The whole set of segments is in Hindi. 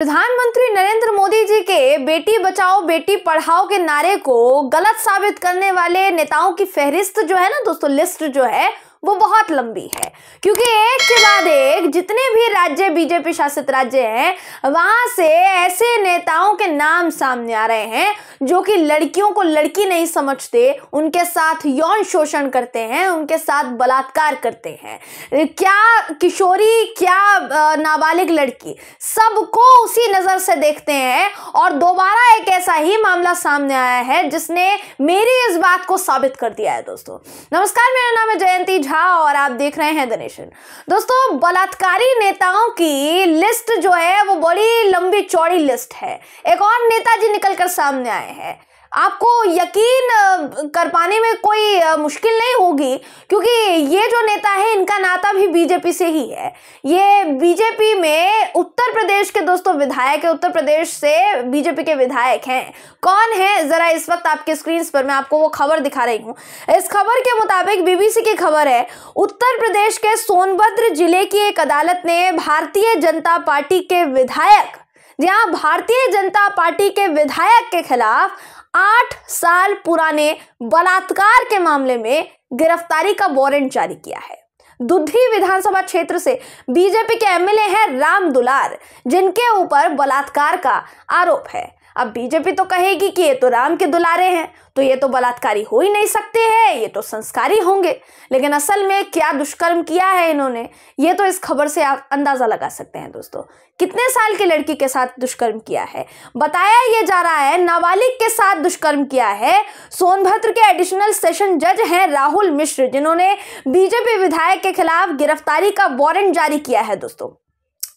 प्रधानमंत्री नरेंद्र मोदी जी के बेटी बचाओ, बेटी पढ़ाओ के नारे को गलत साबित करने वाले नेताओं की फहरिस्त जो है ना, दोस्तों, लिस्ट जो है वो बहुत लंबी है। क्योंकि एक के बाद एक, जितने भी राज्य बीजेपी शासित राज्य हैं, वहाँ से ऐसे नेताओं के नाम सामने आ रहे हैं, जो कि लड़कियों को लड़की नहीं समझते, उनके साथ यौन शोषण करते हैं, उनके साथ बलात्कार करते हैं। क्या किशोरी, क्या नाबालिग लड़की, सबको उसी नज़र से देखते हैं और दोबारा एक ऐसा ही मामला सामने आया है, जिसने मेरी इस बात को साबित कर दिया है, दोस्तों। नमस्कार, मेरा नाम है जयंती झा और आप देख रहे हैं द नेशन। दोस्तों, बलात्कारी नेताओं की लिस्ट जो है, वो बड़ी लंबी चौड़ी लिस्ट है। एक और नेताजी निकलकर सामने आए हैं। आपको यकीन कर पाने में कोई मुश्किल नहीं होगी, क्योंकि ये जो नेता है, इनका नाता भी बीजेपी से ही है। ये बीजेपी में उत्तर प्रदेश के दोस्तों विधायक है, उत्तर प्रदेश से बीजेपी के विधायक हैं। कौन है? जरा इस वक्त आपके स्क्रीन पर मैं आपको वो खबर दिखा रही हूँ। इस खबर के मुताबिक बीबीसी की खबर है, उत्तर प्रदेश के सोनभद्र ज़िले की एक अदालत ने भारतीय जनता पार्टी के विधायक, जहाँ भारतीय जनता पार्टी के विधायक के खिलाफ आठ साल पुराने बलात्कार के मामले में गिरफ्तारी का वारंट जारी किया है। दुधी विधानसभा क्षेत्र से बीजेपी के एमएलए हैं राम दुलार, जिनके ऊपर बलात्कार का आरोप है। अब बीजेपी तो कहेगी कि ये तो राम के दुलारे हैं तो ये तो बलात्कारी हो ही नहीं सकते हैं, ये तो संस्कारी होंगे। लेकिन असल में क्या दुष्कर्म किया है इन्होंने, ये तो इस खबर से आप अंदाज़ा लगा सकते हैं दोस्तों। कितने साल की लड़की के साथ दुष्कर्म किया है? बताया ये जा रहा है, नाबालिग के साथ दुष्कर्म किया है। सोनभद्र के एडिशनल सेशन जज हैं राहुल मिश्र, जिन्होंने बीजेपी विधायक के खिलाफ गिरफ्तारी का वारंट जारी किया है दोस्तों।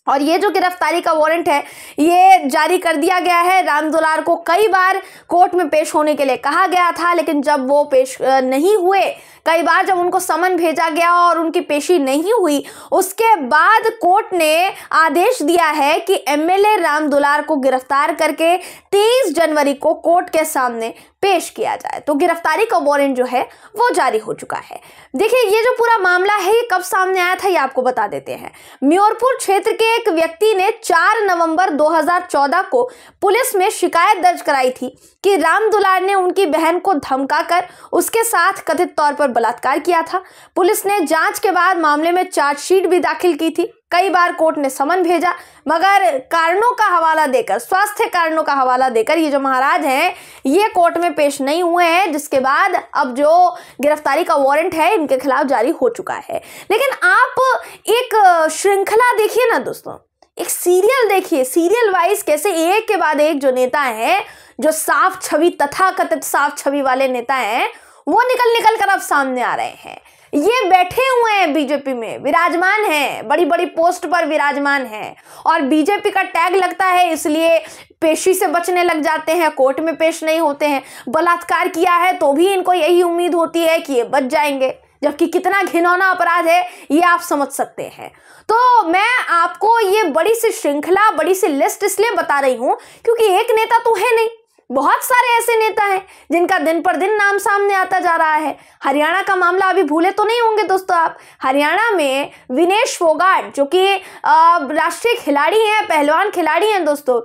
और ये जो गिरफ्तारी का वारंट है, ये जारी कर दिया गया है। राम दुलार को कई बार कोर्ट में पेश होने के लिए कहा गया था, लेकिन जब वो पेश नहीं हुए कई बार जब उनको समन भेजा गया और उनकी पेशी नहीं हुई, उसके बाद कोर्ट ने आदेश दिया है कि एमएलए राम दुलार को गिरफ़्तार करके 23 जनवरी को कोर्ट के सामने पेश किया जाए। तो गिरफ्तारी का वारंट जो है, वो जारी हो चुका है। देखिए, ये जो पूरा मामला है, ये कब सामने आया था, ये आपको बता देते हैं। म्योरपुर क्षेत्र के एक व्यक्ति ने 4 नवंबर 2014 को पुलिस में शिकायत दर्ज कराई थी कि राम दुलार ने उनकी बहन को धमकाकर उसके साथ कथित तौर पर बलात्कार किया था। पुलिस ने जाँच के बाद मामले में चार्जशीट भी दाखिल की थी। कई बार कोर्ट ने समन भेजा, मगर कारणों का हवाला देकर, स्वास्थ्य कारणों का हवाला देकर ये जो महाराज हैं, ये कोर्ट में पेश नहीं हुए हैं, जिसके बाद अब जो गिरफ्तारी का वारंट है, इनके खिलाफ जारी हो चुका है। लेकिन आप एक श्रृंखला देखिए ना दोस्तों, एक सीरियल देखिए, सीरियल वाइज कैसे एक के बाद एक जो नेता है, जो साफ़ छवि तथा कथित साफ़ छवि वाले नेता हैं वो निकल निकल कर अब सामने आ रहे हैं। ये बैठे हुए हैं बीजेपी में, विराजमान हैं बड़ी बड़ी पोस्ट पर विराजमान हैं। और बीजेपी का टैग लगता है, इसलिए पेशी से बचने लग जाते हैं, कोर्ट में पेश नहीं होते हैं। बलात्कार किया है तो भी इनको यही उम्मीद होती है कि ये बच जाएँगे। जबकि कितना घिनौना अपराध है, ये आप समझ सकते हैं। तो मैं आपको ये बड़ी सी श्रृंखला, बड़ी सी लिस्ट इसलिए बता रही हूँ, क्योंकि एक नेता तो है नहीं। बहुत सारे ऐसे नेता हैं जिनका दिन पर दिन नाम सामने आता जा रहा है। हरियाणा का मामला अभी भूले तो नहीं होंगे दोस्तों आप। हरियाणा में विनेश फोगाट, जो कि राष्ट्रीय खिलाड़ी हैं, पहलवान खिलाड़ी हैं दोस्तों।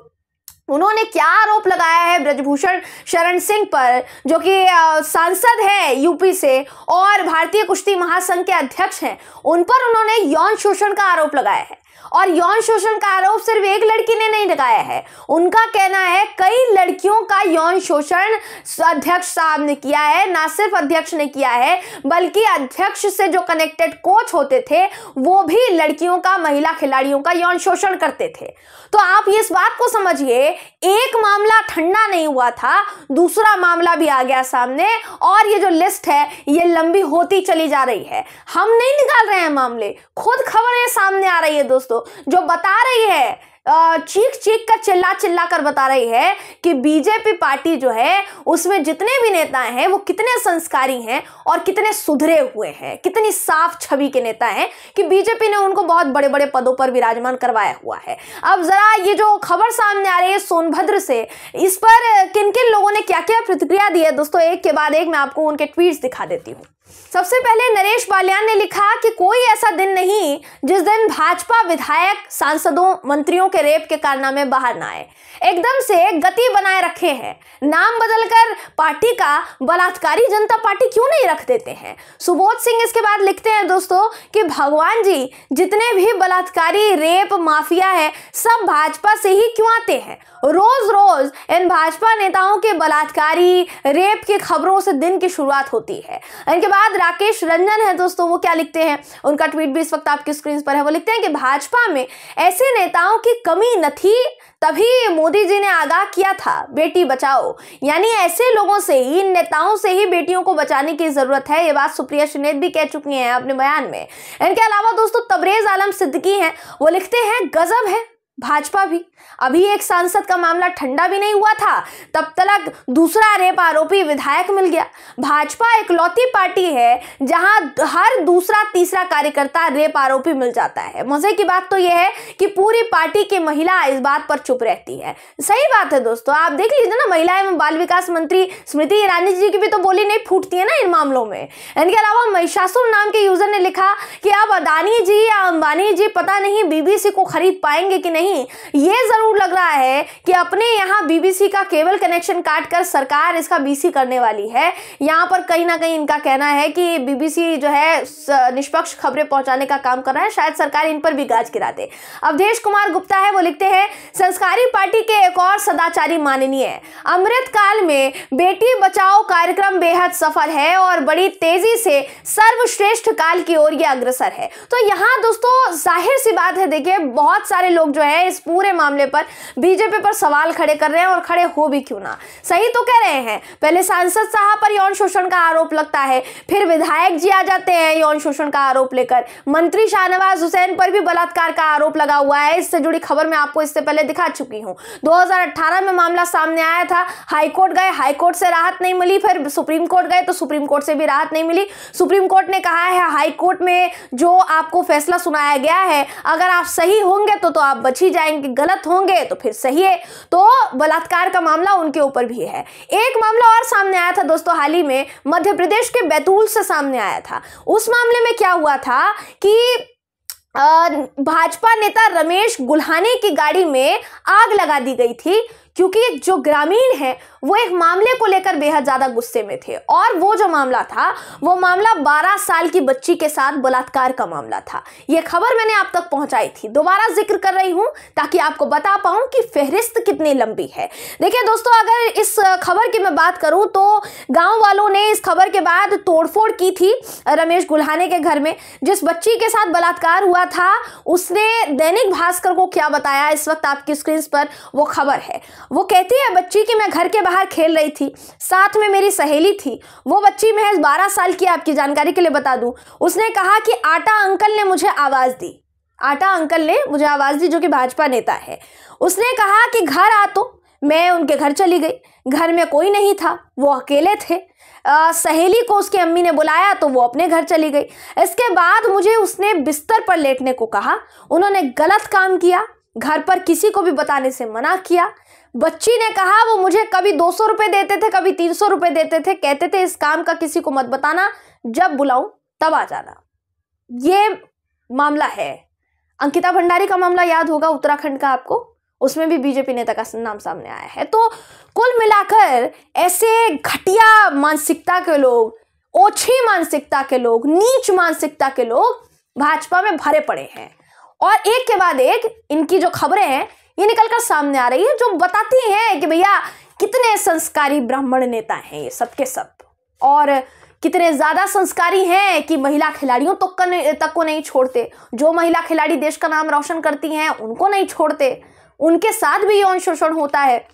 उन्होंने क्या आरोप लगाया है ब्रजभूषण शरण सिंह पर, जो कि सांसद है यूपी से और भारतीय कुश्ती महासंघ के अध्यक्ष हैं, उन पर उन्होंने यौन शोषण का आरोप लगाया है। और यौन शोषण का आरोप सिर्फ़ एक लड़की ने नहीं लगाया है, उनका कहना है कई लड़कियों का यौन शोषण अध्यक्ष साहब ने किया है, ना सिर्फ़ अध्यक्ष ने किया है, बल्कि अध्यक्ष से जो कनेक्टेड कोच होते थे, वो भी लड़कियों का, महिला खिलाड़ियों का यौन शोषण करते थे। तो आप इस बात को समझिए एक मामला ठंडा नहीं हुआ था, दूसरा मामला भी आ गया सामने, और ये जो लिस्ट है, ये लंबी होती चली जा रही है। हम नहीं निकाल रहे हैं मामले, खुद खबरें सामने आ रही है दोस्तों, जो बता रही है चीख चीख कर चिल्ला चिल्ला कर बता रही है कि बीजेपी पार्टी जो है, उसमें जितने भी नेता हैं, वो कितने संस्कारी हैं और कितने सुधरे हुए हैं, कितनी साफ़ छवि के नेता हैं कि बीजेपी ने उनको बहुत बड़े बड़े पदों पर विराजमान करवाया हुआ है। अब जरा ये जो खबर सामने आ रही है सोनभद्र से, इस पर किन किन लोगों ने क्या क्या प्रतिक्रिया दी है? दोस्तों, एक के बाद एक मैं आपको उनके ट्वीट दिखा देती हूँ। सबसे पहले नरेश बालियान ने लिखा कि कोई ऐसा दिन नहीं जिस दिन भाजपा विधायक, सांसदों, मंत्रियों के रेप के कारनामे बाहर ना आए। एकदम से गति बनाए रखे हैं। नाम बदलकर पार्टी का बलात्कारी जनता पार्टी क्यों नहीं रख देते हैं? सुबोध सिंह इसके बाद लिखते हैं दोस्तों कि भगवान जी, जितने भी बलात्कारी, रेप, माफिया है, सब भाजपा से ही क्यों आते हैं? रोज रोज इन भाजपा नेताओं के बलात्कारी, रेप की खबरों से दिन की शुरुआत होती है। इनके बाद राकेश रंजन है दोस्तों, वो क्या लिखते हैं? उनका ट्वीट भी इस वक्त आपकी स्क्रीन पर है। वो लिखते हैं कि भाजपा में ऐसे नेताओं की कमी न थी, तभी मोदी जी ने आगाह किया था, बेटी बचाओ। यानी ऐसे लोगों से ही इन नेताओं से ही बेटियों को बचाने की ज़रूरत है, ये बात सुप्रिया सुनेत भी कह चुकी हैं अपने बयान में। इनके अलावा दोस्तों, तबरेज आलम सिद्दकी हैं, वो लिखते हैं, गजब है। भाजपा भी। अभी एक सांसद का मामला ठंडा भी नहीं हुआ था, तब तक दूसरा रेप आरोपी विधायक मिल गया। भाजपा एक लौती पार्टी है, जहाँ हर दूसरा तीसरा कार्यकर्ता रेप आरोपी मिल जाता है। मज़े की बात तो यह है कि पूरी पार्टी की महिला इस बात पर चुप रहती है। सही बात है दोस्तों, आप देख लीजिए ना, महिला एवं बाल विकास मंत्री स्मृति ईरानी जी की भी तो बोली नहीं फूटती है ना इन मामलों में। इनके अलावा महिषासुर नाम के यूज़र ने लिखा कि अब अदानी जी या अंबानी जी पता नहीं बीबीसी को खरीद पाएँगे कि नहीं नहीं, ये ज़रूर लग रहा है कि अपने यहाँ बीबीसी का केबल कनेक्शन काट कर सरकार इसका बीसी करने वाली है। यहाँ पर कहीं ना कहीं इनका कहना है कि बीबीसी जो है निष्पक्ष खबरें पहुँचाने का काम कर रहा है। शायद सरकार इन पर भी गाज गिरा दे। अवधेश कुमार गुप्ता है, वो लिखते हैं, संस्कारी पार्टी के एक और सदाचारी माननीय। अमृत काल में बेटी बचाओ कार्यक्रम बेहद सफल है और बड़ी तेज़ी से सर्वश्रेष्ठ काल की ओर यह अग्रसर है। तो यहाँ दोस्तों, ज़ाहिर सी बात है, देखिए, बहुत सारे लोग जो है है, इस पूरे मामले पर बीजेपी पर सवाल खड़े कर रहे हैं और खड़े हो भी क्यों ना? सही तो कह रहे हैं, पहले सांसद साहब पर यौन शोषण का आरोप लगता है, फिर विधायक जी आ जाते हैं यौन शोषण का आरोप लेकर। मंत्री शाहनवाज हुसैन पर भी बलात्कार का आरोप लगा हुआ है, इससे जुड़ी खबर मैं आपको इससे पहले दिखा चुकी हूँ। दो में मामला सामने आया था, हाईकोर्ट गए, हाईकोर्ट से राहत नहीं मिली, फिर सुप्रीम कोर्ट गए तो सुप्रीम कोर्ट से भी राहत नहीं मिली। सुप्रीम कोर्ट ने कहा है, हाईकोर्ट में जो आपको फैसला सुनाया गया है, अगर आप सही होंगे तो तो आप बची ही जाएँगे, गलत होंगे तो फिर सही है। तो बलात्कार का मामला उनके ऊपर भी है। एक मामला और सामने आया था दोस्तों हाल ही में, मध्य प्रदेश के बैतूल से सामने आया था। उस मामले में क्या हुआ था कि भाजपा नेता रमेश गुल्हाने की गाड़ी में आग लगा दी गई थी। क्योंकि जो ग्रामीण है, वो एक मामले को लेकर बेहद ज़्यादा गुस्से में थे। और वो जो मामला था, वो मामला 12 साल की बच्ची के साथ बलात्कार का मामला था। ये खबर मैंने आप तक पहुंचाई थी। दोबारा ज़िक्र कर रही हूँ ताकि आपको बता पाऊँ कि फहरिस्त कितनी लंबी है। देखिए दोस्तों, अगर इस खबर की मैं बात करूँ तो गाँव वालों ने इस खबर के बाद तोड़फोड़ की थी रमेश गुल्हाने के घर में। जिस बच्ची के साथ बलात्कार हुआ था, उसने दैनिक भास्कर को क्या बताया? इस वक्त आपकी स्क्रीन पर वो खबर है। वो कहती है बच्ची कि मैं घर के बाहर खेल रही थी साथ में मेरी सहेली थी। वो बच्ची महज बारह साल की आपकी जानकारी के लिए बता दूँ। उसने कहा कि आटा अंकल ने मुझे आवाज़ दी। आटा अंकल ने मुझे आवाज़ दी जो कि भाजपा नेता है। उसने कहा कि घर आ तो मैं उनके घर चली गई। घर में कोई नहीं था वो अकेले थे। आ, सहेली को उसकी अम्मी ने बुलाया तो वो अपने घर चली गई। इसके बाद मुझे उसने बिस्तर पर लेटने को कहा। उन्होंने गलत काम किया घर पर किसी को भी बताने से मना किया। बच्ची ने कहा, वो मुझे कभी दो सौ रुपये देते थे, कभी तीन सौ रुपये देते थे। कहते थे, इस काम का किसी को मत बताना, जब बुलाऊं, तब आ जाना। ये मामला है। अंकिता भंडारी का मामला याद होगा उत्तराखंड का आपको। उसमें भी बीजेपी नेता का नाम सामने आया है। तो कुल मिलाकर ऐसे घटिया मानसिकता के लोग, ओछी मानसिकता के लोग, नीच मानसिकता के लोग भाजपा में भरे पड़े हैं। और एक के बाद एक इनकी जो खबरें हैं, ये निकलकर सामने आ रही है, जो बताती हैं कि भैया, कितने संस्कारी ब्राह्मण नेता हैं ये सबके सब। और कितने ज़्यादा संस्कारी हैं कि महिला खिलाड़ियों तक तक को नहीं छोड़ते। जो महिला खिलाड़ी देश का नाम रोशन करती हैं, उनको नहीं छोड़ते। उनके साथ भी यौन शोषण होता है।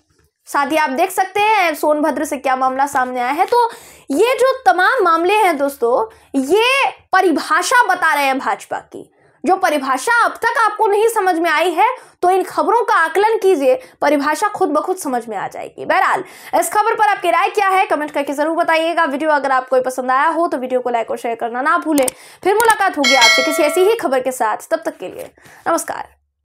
साथ ही आप देख सकते हैं, सोनभद्र से क्या मामला सामने आया है। तो ये जो तमाम मामले हैं दोस्तों, ये परिभाषा बता रहे हैं भाजपा की। जो परिभाषा अब तक आपको नहीं समझ में आई है तो इन खबरों का आकलन कीजिए, परिभाषा खुद ब खुद समझ में आ जाएगी। बहरहाल, इस खबर पर आपकी राय क्या है, कमेंट करके ज़रूर बताइएगा। वीडियो अगर आपको पसंद आया हो तो वीडियो को लाइक और शेयर करना ना भूलें। फिर मुलाकात होगी आपसे किसी ऐसी ही खबर के साथ। तब तक के लिए, नमस्कार।